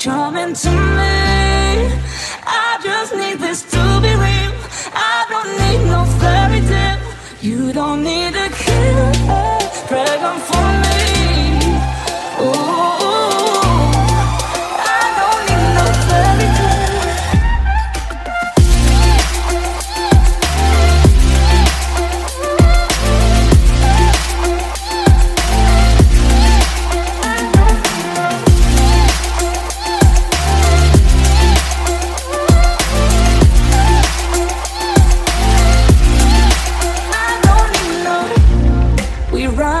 Charming to me. I just need this to be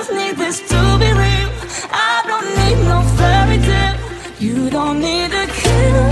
just need this to be real. I don't need no fairy tale. You don't need a for